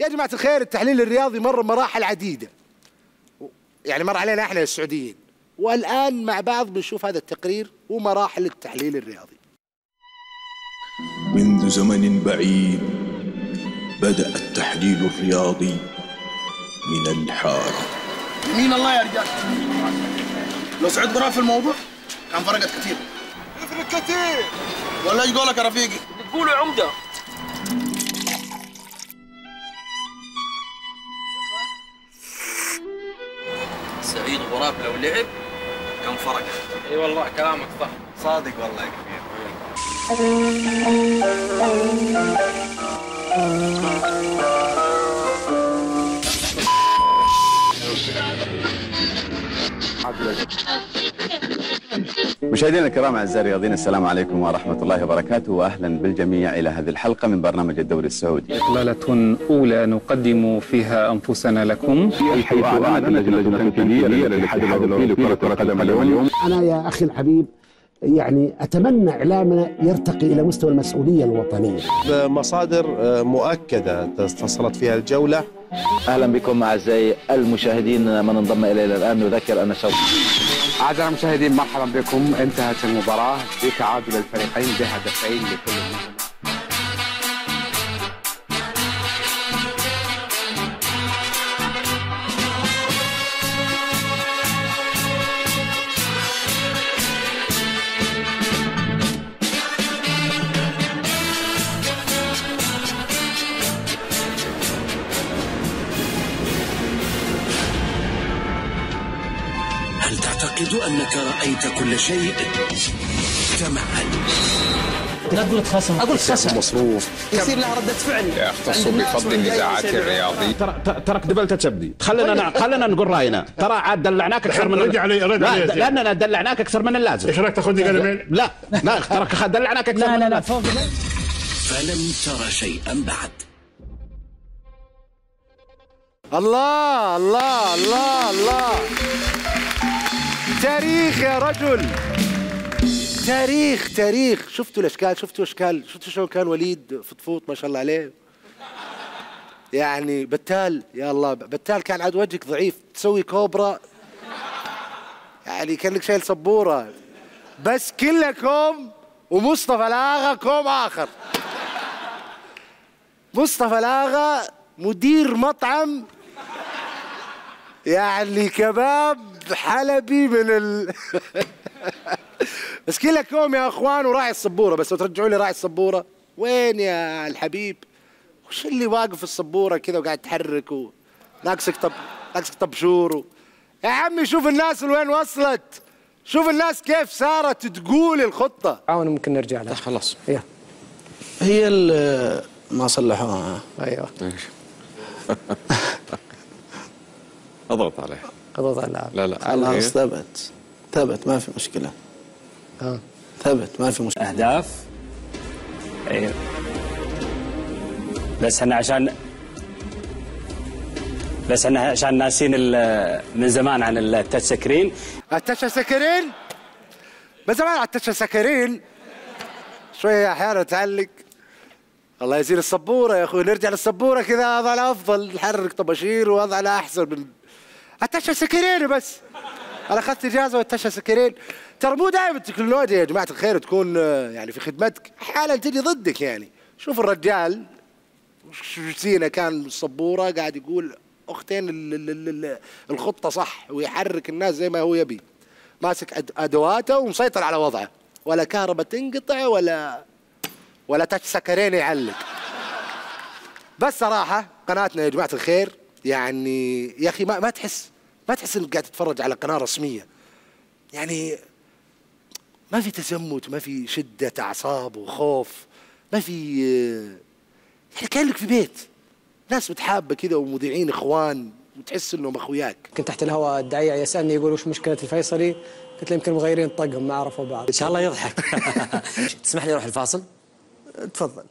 يا جماعة الخير التحليل الرياضي مر مراحل عديدة. يعني مر علينا إحنا السعوديين. والآن مع بعض بنشوف هذا التقرير ومراحل التحليل الرياضي. منذ زمن بعيد بدأ التحليل الرياضي من الحارة. مين الله يا رجال؟ لو سعيد براء في الموضوع كان فرقت كثير. يفرق كثير. ولا إيش قولك يا رفيقي؟ بتقولوا عمدة. سعيد غراب لو لعب كان فرق إي والله كلامك صح. صادق والله يا كبير. مشاهدينا الكرام أعزائي الرياضيين السلام عليكم ورحمة الله وبركاته واهلا بالجميع إلى هذه الحلقة من برنامج الدوري السعودي. إطلالة أولى نقدم فيها أنفسنا لكم حيث أعلنت اللجنة التنفيذية للاتحاد الأوروبي لكرة القدم اليوم أنا يا أخي الحبيب يعني أتمنى إعلامنا يرتقي إلى مستوى المسؤولية الوطنية. مصادر مؤكدة اتصلت فيها الجولة. أهلا بكم أعزائي المشاهدين من انضم إلينا الآن نذكر أن شوط أعزائي المشاهدين مرحبا بكم. انتهت المباراة. بتعادل الفريقين بهدفين لكل منهما هل تعتقد أنك رأيت كل شيء؟ تمهل لا تقول تخسر أقول تخسر مصروف. يصير لها رده فعل. يختص بفضل النزاعات الرياضي. ترى ترك دبلت تبدي خلينا خلينا نقول رأينا. ترى عاد دلعناك أكثر من رد علي رد لا علي لأننا دلعناك أكثر من اللازم. إيش رأيك تاخذني قلمين؟ لا لا ترى دلعناك أكثر لا من لا لا فلم تر شيئا بعد. الله الله الله الله. تاريخ يا رجل. تاريخ تاريخ. شفتوا الأشكال شفتوا أشكال شفتوا شلون كان وليد فطفوط ما شاء الله عليه؟ يعني بتال يا الله بتال كان عاد وجهك ضعيف. تسوي كوبرا. يعني كأنك شايل سبورة. بس كلكم ومصطفى الاغا كوم آخر. مصطفى الاغا مدير مطعم. يعني كباب. حلبي من ال بس كلكم يا أخوان وراعي السبوره بس لو ترجعوا لي راعي السبوره وين يا الحبيب؟ وش اللي واقف في السبوره كذا وقاعد تحرك و... ناقصك طب ناقصك طبشور و... يا عمي شوف الناس لوين وصلت. شوف الناس كيف صارت تقول الخطة. عاون ممكن نرجع له خلاص. أيوه هي ما صلحوها. أيوه. أضغط عليه على اللاعب لا لا خلاص ثبت. ثبت ما في مشكلة. ها ثبت ما في مشكلة. أهداف؟ أيوه. بس إحنا عشان بس إحنا عشان ناسين ال- من زمان عن ال touch screen. ال touch screen؟ من زمان على ال touch screen. شوية أحيانا تعلق الله يزيل السبورة يا أخوي. نرجع للسبورة كذا هذا على أفضل. نحرك طباشير وهذا على أحسن من ال touch screen بس. أنا أخذت إجازة وال touch screen. ترى مو دائما التكنولوجيا يا جماعة الخير تكون آه، يعني في خدمتك. أحيانا تجي ضدك يعني. شوف الرجال سينا كان السبورة قاعد يقول أختين ال- ال- ال- ال- الخطة صح ويحرك الناس زي ما هو يبي. ماسك أدواته ومسيطر على وضعه. ولا كهرباء تنقطع ولا ولا تاتش سكرين يعلق. بس صراحة قناتنا يا جماعة الخير يعني يا أخي ما, ما تحس ما تحس إنك قاعد تتفرج على قناة رسمية. يعني ما في تزمت ما في شدة أعصاب وخوف ما في يعني كأنك في بيت. ناس متحابة كذا ومذيعين إخوان وتحس إنهم أخوياك. كنت تحت الهواء الدعيع يسالني يقول وش مشكلة الفيصلي؟ قلت له يمكن مغيرين طقم ما عرفوا بعض إن شاء الله يضحك. تسمح لي أروح الفاصل؟ تفضل.